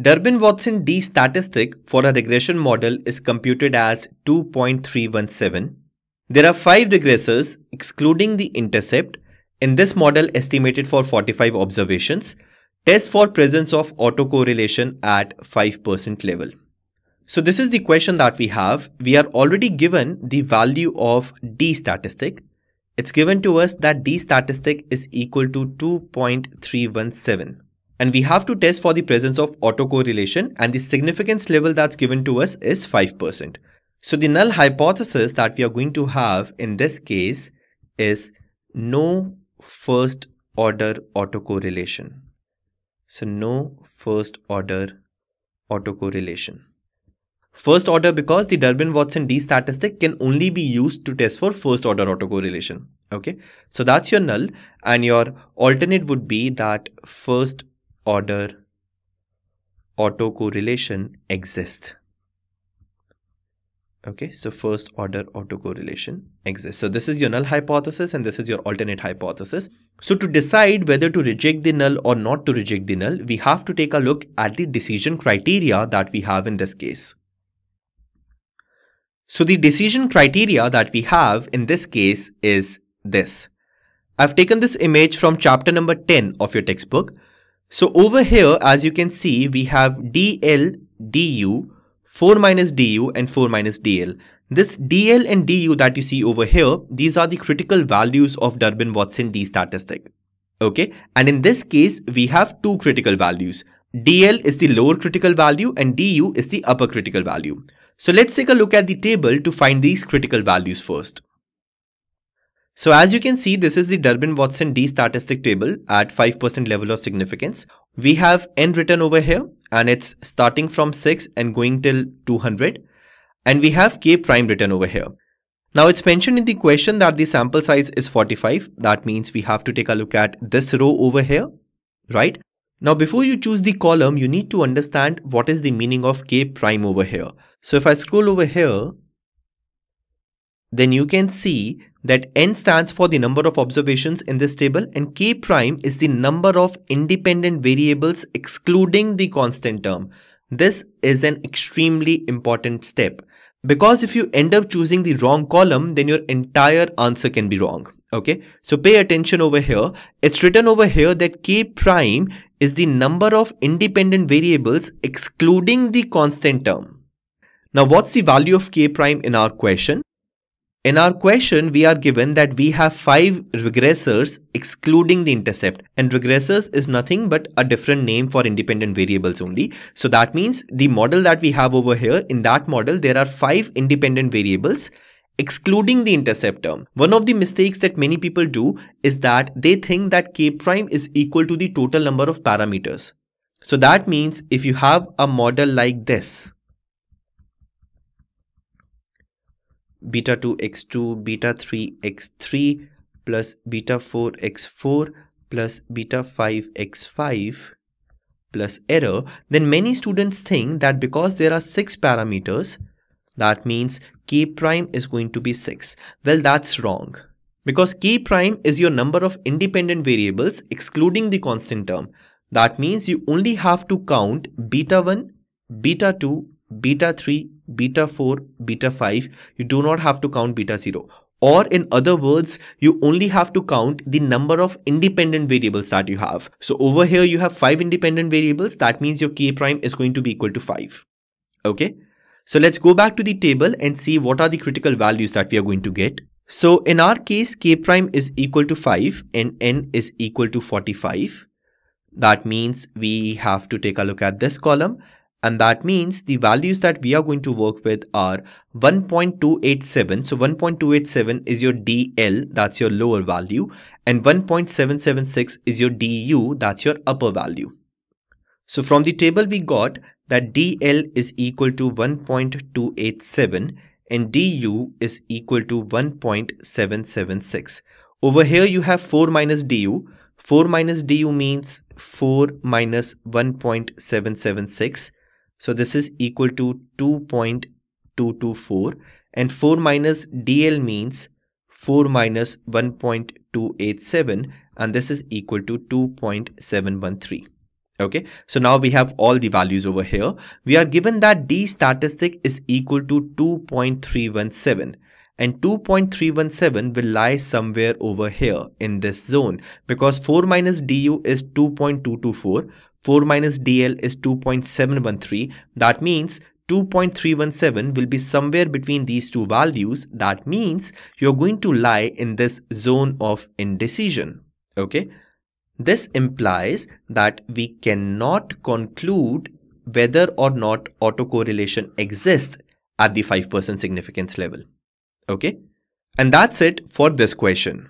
Durbin-Watson D statistic for a regression model is computed as 2.317. There are 5 regressors excluding the intercept in this model estimated for 45 observations. Test for presence of autocorrelation at 5% level. So this is the question that we have. We are already given the value of D statistic. It's given to us that D statistic is equal to 2.317 and we have to test for the presence of autocorrelation and the significance level that's given to us is 5%. So the null hypothesis that we are going to have in this case is no first order autocorrelation. So no first order autocorrelation. First order because the Durbin-Watson D statistic can only be used to test for first order autocorrelation. Okay, so that's your null and your alternate would be that first order autocorrelation exists. Okay, so first order autocorrelation exists. So this is your null hypothesis and this is your alternate hypothesis. So to decide whether to reject the null or not to reject the null, we have to take a look at the decision criteria that we have in this case. So the decision criteria that we have in this case is this. I've taken this image from chapter number 10 of your textbook. So over here, as you can see, we have DL, DU, 4 minus DU and 4 minus DL. This DL and DU that you see over here, these are the critical values of Durbin-Watson D statistic. Okay, and in this case, we have two critical values. DL is the lower critical value and DU is the upper critical value. So let's take a look at the table to find these critical values first. So as you can see, this is the Durbin-Watson D statistic table at 5% level of significance. We have n written over here and it's starting from 6 and going till 200. And we have k prime written over here. Now it's mentioned in the question that the sample size is 45. That means we have to take a look at this row over here, right? Now before you choose the column, you need to understand what is the meaning of k prime over here. So if I scroll over here, then you can see that n stands for the number of observations in this table and k prime is the number of independent variables excluding the constant term. This is an extremely important step because if you end up choosing the wrong column then your entire answer can be wrong. Okay, so pay attention over here. It's written over here that k prime is the number of independent variables excluding the constant term. Now what's the value of k prime in our question? In our question, we are given that we have five regressors excluding the intercept and regressors is nothing but a different name for independent variables only. So that means the model that we have over here, in that model, there are five independent variables excluding the intercept term. One of the mistakes that many people do is that they think that k prime is equal to the total number of parameters. So that means if you have a model like this, beta 2 x2 beta 3 x3 plus beta 4 x4 plus beta 5 x5 plus error. Then many students think that because there are six parameters that means k prime is going to be 6 well that's wrong. Because k prime is your number of independent variables excluding the constant term. That means you only have to count beta 1 beta 2 beta 3 beta 4, beta 5, you do not have to count beta 0. Or in other words, you only have to count the number of independent variables that you have. So over here, you have five independent variables. That means your k prime is going to be equal to 5. Okay. So let's go back to the table and see what are the critical values that we are going to get. So in our case, k prime is equal to 5 and n is equal to 45. That means we have to take a look at this column and that means the values that we are going to work with are 1.287 so 1.287 is your dl that's your lower value. And 1.776 is your du that's your upper value. So from the table we got that dl is equal to 1.287 and du is equal to 1.776 over here you have 4 minus du 4 minus du means 4 minus 1.776 so this is equal to 2.224 and 4 minus DL means 4 minus 1.287 and this is equal to 2.713. Okay, so now we have all the values over here. We are given that D statistic is equal to 2.317 and 2.317 will lie somewhere over here in this zone because 4 minus du is 2.224, 4 minus dl is 2.713. That means 2.317 will be somewhere between these two values. That means you're going to lie in this zone of indecision. Okay. This implies that we cannot conclude whether or not autocorrelation exists at the 5% significance level. Okay. And that's it for this question.